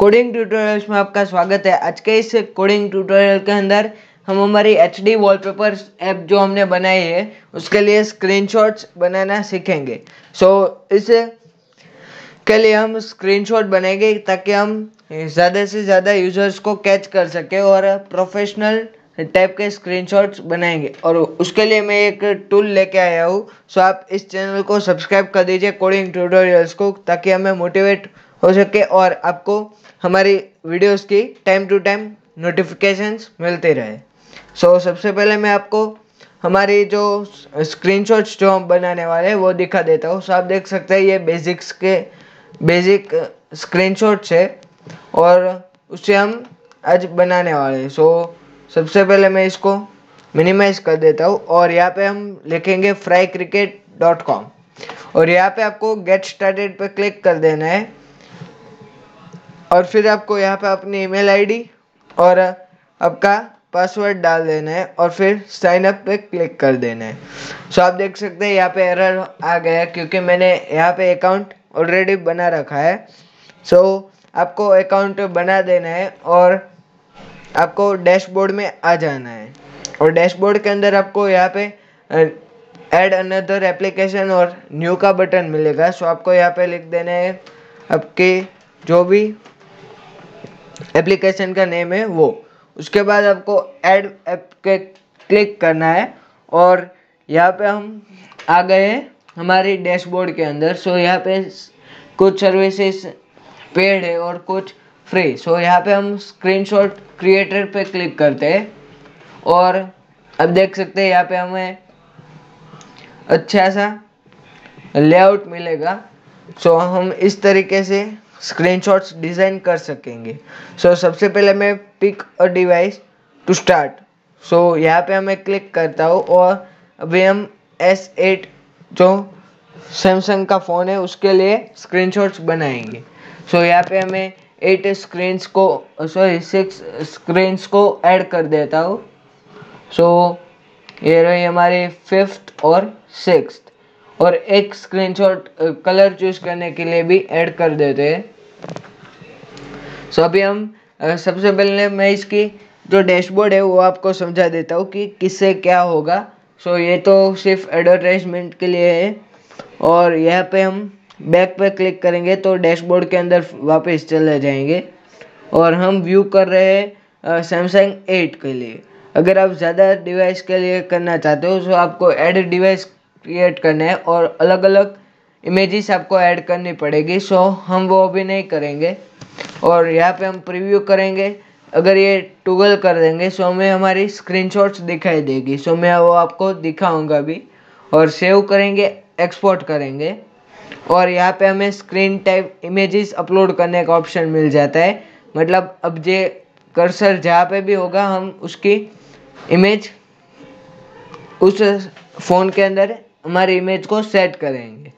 Coding tutorials में आपका स्वागत है। आज के इस कोडिंग ट्यूटोरियल के अंदर हम हमारी एच डी वॉलपेपर ऐप जो हमने बनाई है उसके लिए स्क्रीनशॉट्स बनाना सीखेंगे। सो so, इस के लिए हम स्क्रीनशॉट बनाएँगे ताकि हम ज़्यादा से ज़्यादा यूज़र्स को कैच कर सके और प्रोफेशनल टाइप के स्क्रीनशॉट्स बनाएँगे। और उसके लिए मैं एक टूल लेके आया हूँ। सो so, आप इस चैनल को सब्सक्राइब कर दीजिए कोडिंग ट्यूटोरियल्स को ताकि हमें मोटिवेट हो सके और आपको हमारी वीडियोस की टाइम टू टाइम नोटिफिकेशंस मिलते रहे। सो so, सबसे पहले मैं आपको हमारी जो स्क्रीनशॉट्स जो हम बनाने वाले हैं वो दिखा देता हूँ। सो आप देख सकते हैं ये बेसिक्स के बेसिक स्क्रीनशॉट्स है और उससे हम आज बनाने वाले हैं। सो सबसे पहले मैं इसको मिनिमाइज कर देता हूँ और यहाँ पे हम लिखेंगे फ्राई क्रिकेट डॉट कॉम और यहाँ पे आपको गेट स्टार्टेड पे क्लिक कर देना है। और फिर आपको यहाँ पे अपनी ईमेल आईडी और आपका पासवर्ड डाल देना है और फिर साइन अप पे क्लिक कर देना है। सो आप देख सकते हैं यहाँ पे एरर आ गया क्योंकि मैंने यहाँ पे अकाउंट ऑलरेडी बना रखा है। सो आपको अकाउंट बना देना है और आपको डैशबोर्ड में आ जाना है। और डैशबोर्ड के अंदर आपको यहाँ पे ऐड अनदर एप्लीकेशन और न्यू का बटन मिलेगा। सो आपको यहाँ पे लिख देना है आपके जो भी एप्लीकेशन का नेम है वो। उसके बाद आपको ऐड ऐप के क्लिक करना है और यहाँ पे हम आ गए हैं हमारी डैशबोर्ड के अंदर। सो यहाँ पे कुछ सर्विसेज़ पेड है और कुछ फ्री सो यहाँ पे हम स्क्रीनशॉट क्रिएटर पे क्लिक करते हैं और अब देख सकते हैं यहाँ पे हमें अच्छा सा लेआउट मिलेगा। सो हम इस तरीके से स्क्रीनशॉट्स डिज़ाइन कर सकेंगे। सो so, सबसे पहले मैं pick a device to start so यहाँ पे मैं क्लिक करता हूँ और अभी हम एस एट जो सैमसंग का फ़ोन है उसके लिए स्क्रीनशॉट्स बनाएँगे। सो so, यहाँ पे हमें एट स्क्रीन्स को सॉरी सिक्स स्क्रीन्स को ऐड कर देता हूँ। सो so, ये रही हमारी फिफ्थ और सिक्स और एक स्क्रीनशॉट कलर चूज़ करने के लिए भी ऐड कर देते हैं। सो अभी हम सबसे पहले मैं इसकी जो डैशबोर्ड है वो आपको समझा देता हूँ कि किससे क्या होगा। सो ये तो सिर्फ़ एडवर्टाइजमेंट के लिए है। और यहाँ पे हम बैक पे क्लिक करेंगे तो डैशबोर्ड के अंदर वापस चले जाएँगे। और हम व्यू कर रहे हैं सैमसंग एट के लिए। अगर आप ज़्यादा डिवाइस के लिए करना चाहते हो तो आपको एड डिवाइस क्रिएट करने हैं और अलग अलग इमेजेस आपको ऐड करनी पड़ेगी। सो हम वो अभी नहीं करेंगे। और यहाँ पे हम प्रीव्यू करेंगे। अगर ये टूगल कर देंगे सो हमें हमारी स्क्रीनशॉट्स दिखाई देगी। सो मैं वो आपको दिखाऊँगा भी और सेव करेंगे एक्सपोर्ट करेंगे। और यहाँ पे हमें स्क्रीन टाइप इमेजेस अपलोड करने का ऑप्शन मिल जाता है। मतलब अब जे कर्सर जहाँ पे भी होगा, हम उसकी इमेज उस फ़ोन के अंदर हमारी इमेज को सेट करेंगे।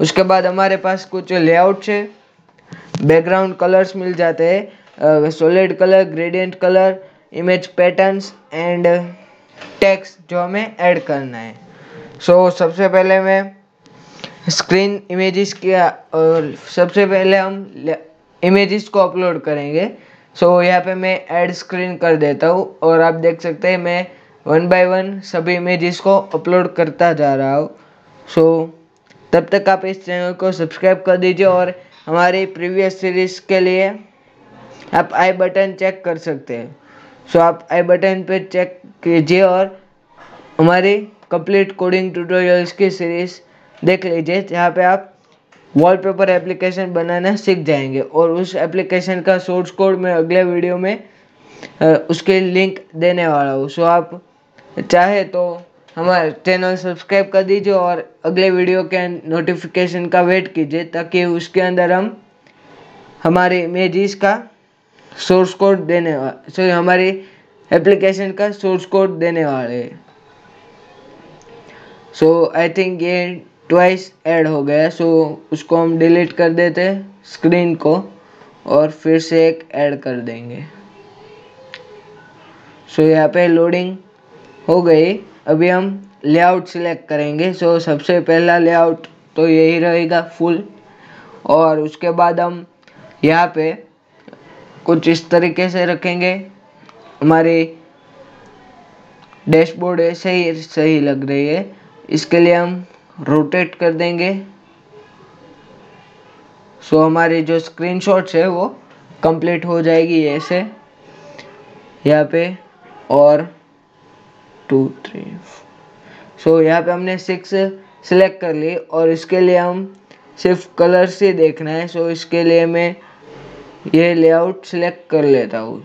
उसके बाद हमारे पास कुछ लेआउट है। बैकग्राउंड कलर्स मिल जाते हैं। Solid colour gradient colour image patterns and text जो हमें ऐड करना है। सो so, सबसे पहले मैं स्क्रीन इमेजेस किया और सबसे पहले हम इमेजेस को अपलोड करेंगे। सो so, यहाँ पे मैं ऐड स्क्रीन कर देता हूँ और आप देख सकते हैं मैं वन बाय वन सभी इमेजेस को अपलोड करता जा रहा हूँ। सो तब तक आप इस चैनल को सब्सक्राइब कर दीजिए और हमारी प्रीवियस सीरीज़ के लिए आप आई बटन चेक कर सकते हैं। सो आप आई बटन पर चेक कीजिए और हमारी कंप्लीट कोडिंग ट्यूटोरियल्स की सीरीज़ देख लीजिए, जहाँ पे आप वॉलपेपर एप्लीकेशन बनाना सीख जाएँगे और उस एप्लीकेशन का सोर्स कोड मैं अगले वीडियो में उसके लिंक देने वाला हूँ। सो आप चाहे तो हमारे चैनल सब्सक्राइब कर दीजिए और अगले वीडियो के नोटिफिकेशन का वेट कीजिए ताकि उसके अंदर हम हमारे इमेजेस का सोर्स कोड देने सॉरी हमारी एप्लीकेशन का सोर्स कोड देने वाले सो आई थिंक ये ट्वाइस ऐड हो गया। सो so, उसको हम डिलीट कर देते स्क्रीन को और फिर से एक ऐड कर देंगे। सो so, यहाँ पे लोडिंग हो गई। अभी हम लेआउट सिलेक्ट करेंगे। सो सबसे पहला लेआउट तो यही रहेगा फुल और उसके बाद हम यहाँ पे कुछ इस तरीके से रखेंगे। हमारी डैशबोर्ड ऐसे ही, सही लग रही है। इसके लिए हम रोटेट कर देंगे। सो हमारी जो स्क्रीनशॉट्स है वो कंप्लीट हो जाएगी ऐसे। यहाँ पे और टू थ्री सो यहाँ पे हमने सिक्स सिलेक्ट कर ली और इसके लिए हम सिर्फ़ कलर से देखना है। सो इसके लिए मैं ये लेआउट सिलेक्ट कर लेता हूँ।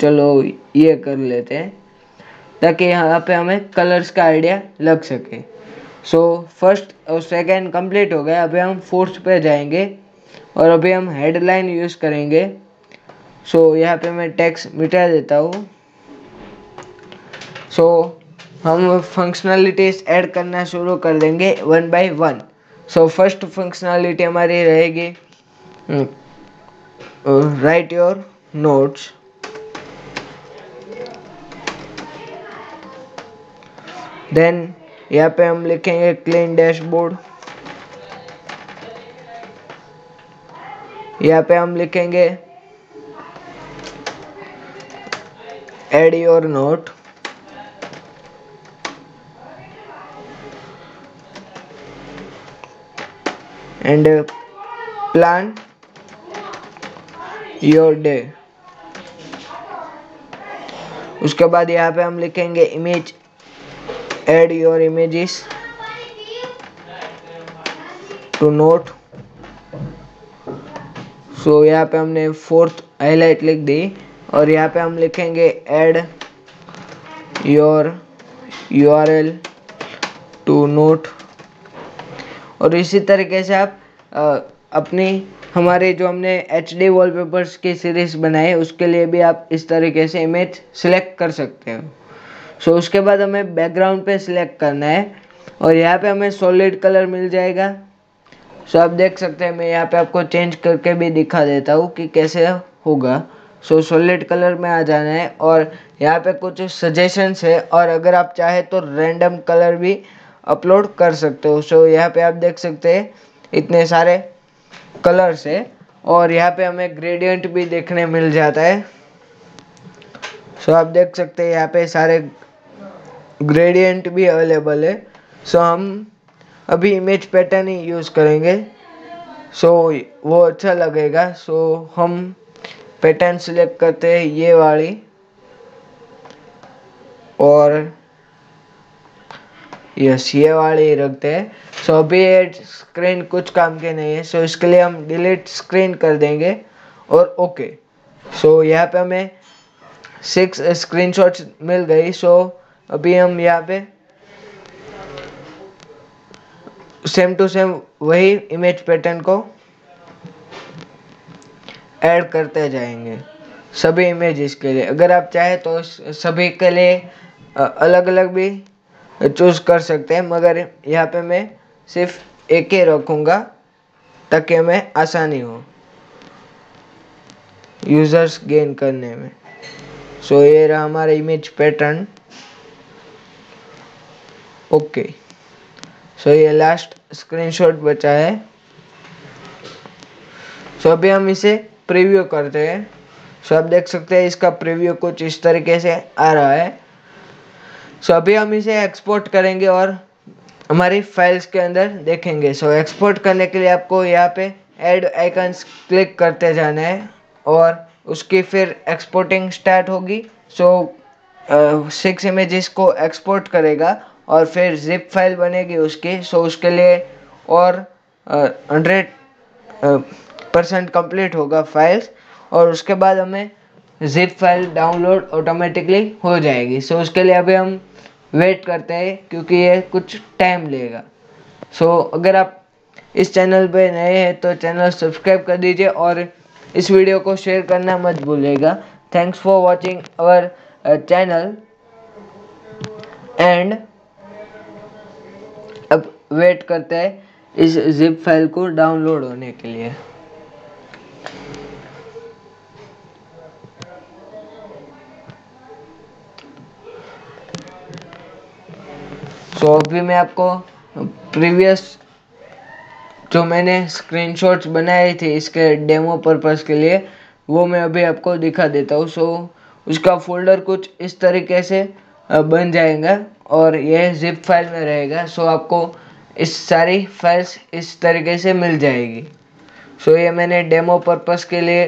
चलो ये कर लेते हैं ताकि यहाँ पे हमें कलर्स का आइडिया लग सके। सो फ़र्स्ट और सेकेंड कंप्लीट हो गया अभी हम फोर्थ पे जाएँगे और अभी हम हेडलाइन यूज़ करेंगे। सो so, यहाँ पे मैं टेक्स्ट मिटा देता हूँ। सो हम फंक्शनलिटीज ऐड करना शुरू कर देंगे one by one so first functionality हमारी रहेगी राइट योर नोट्स देन यहाँ पे हम लिखेंगे क्लीन डैशबोर्ड यहाँ पे हम लिखेंगे add your note and plan your day उसके बाद यहाँ पे हम लिखेंगे image add your images to note so यहाँ पे हमने फोर्थ हाईलाइट लिख दी और यहाँ पे हम लिखेंगे add your U R L to note और इसी तरीके से आप अपनी हमारे जो हमने एच डी वॉलपेपर्स की सीरीज़ बनाई उसके लिए भी आप इस तरीके से इमेज सिलेक्ट कर सकते हो। सो so, उसके बाद हमें बैकग्राउंड पे सिलेक्ट करना है और यहाँ पे हमें सॉलिड कलर मिल जाएगा। सो so, आप देख सकते हैं मैं यहाँ पे आपको चेंज करके भी दिखा देता हूँ कि कैसे होगा। सो सॉलिड कलर में आ जाना है और यहाँ पे कुछ सजेशंस है और अगर आप चाहे तो रैंडम कलर भी अपलोड कर सकते हो। सो यहाँ पे आप देख सकते हैं, इतने सारे कलर्स है और यहाँ पे हमें ग्रेडियंट भी देखने मिल जाता है। सो आप देख सकते हैं, यहाँ पे सारे ग्रेडियंट भी अवेलेबल है। सो हम अभी इमेज पैटर्न ही यूज़ करेंगे। सो वो अच्छा लगेगा। सो हम पैटर्न सिलेक्ट करते हैं ये वाली। और यस ये वाली रखते हैं। सो अभी ये स्क्रीन कुछ काम के नहीं है सो इसके लिए हम डिलीट स्क्रीन कर देंगे और ओके सो यहाँ पे हमें सिक्स स्क्रीनशॉट्स मिल गई। सो अभी हम यहाँ पे सेम टू सेम वही इमेज पैटर्न को ऐड करते जाएँगे। सभी इमेजेस के लिए। अगर आप चाहें तो सभी के लिए अलग अलग भी चूज़ कर सकते हैं मगर यहाँ पे मैं सिर्फ़ एक ही रखूँगा ताकि हमें आसानी हो यूज़र्स गेन करने में। सो so, ये रहा हमारा इमेज पैटर्न ओके सो ये लास्ट स्क्रीनशॉट बचा है। सो so, अभी हम इसे प्रीव्यू करते हैं। सो so, आप देख सकते हैं इसका प्रीव्यू कुछ इस तरीके से आ रहा है। सो अभी हम इसे एक्सपोर्ट करेंगे और हमारी फाइल्स के अंदर देखेंगे। सो एक्सपोर्ट करने के लिए आपको यहाँ पे ऐड आइकन्स क्लिक करते जाना है और उसकी फिर एक्सपोर्टिंग स्टार्ट होगी। सो सिक्स इमेजेस को एक्सपोर्ट करेगा और फिर जिप फ़ाइल बनेगी उसकी। सो so, उसके लिए और हंड्रेड परसेंट कंप्लीट होगा फाइल्स और उसके बाद हमें जिप फ़ाइल डाउनलोड ऑटोमेटिकली हो जाएगी। सो so, उसके लिए अभी हम वेट करते हैं क्योंकि ये कुछ टाइम लेगा। सो so, अगर आप इस चैनल पे नए हैं तो चैनल सब्सक्राइब कर दीजिए और इस वीडियो को शेयर करना मत भूलिएगा। Thanks for watching our channel and अब वेट करते हैं इस जिप फ़ाइल को डाउनलोड होने के लिए। सो so, अभी मैं आपको प्रीवियस जो मैंने स्क्रीनशॉट्स बनाए थे इसके डेमो पर्पस के लिए वो मैं अभी आपको दिखा देता हूँ। सो उसका फोल्डर कुछ इस तरीके से बन जाएगा और यह जिप फ़ाइल में रहेगा। सो आपको इस सारी फाइल्स इस तरीके से मिल जाएगी। सो ये मैंने डेमो पर्पस के लिए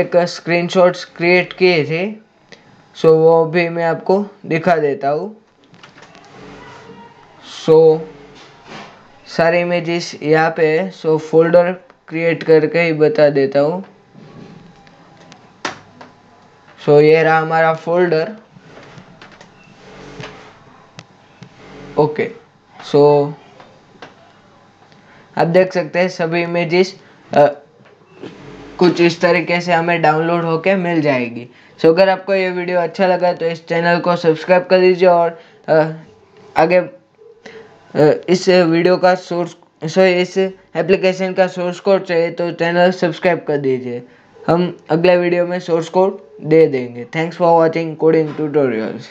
एक स्क्रीनशॉट्स क्रिएट किए थे। सो वो भी मैं आपको दिखा देता हूँ। सो सारे इमेजेस यहाँ पे है। सो फोल्डर क्रिएट करके ही बता देता हूँ। सो ये रहा हमारा फोल्डर ओके सो आप देख सकते हैं सभी इमेजेस कुछ इस तरीके से हमें डाउनलोड होके मिल जाएगी। सो so, अगर आपको ये वीडियो अच्छा लगा तो इस चैनल को सब्सक्राइब कर दीजिए और आ, आगे इस वीडियो का सोर्स सॉरी इस एप्लीकेशन का सोर्स कोड चाहिए तो चैनल सब्सक्राइब कर दीजिए। हम अगले वीडियो में सोर्स कोड दे देंगे। Thanks for watching coding tutorials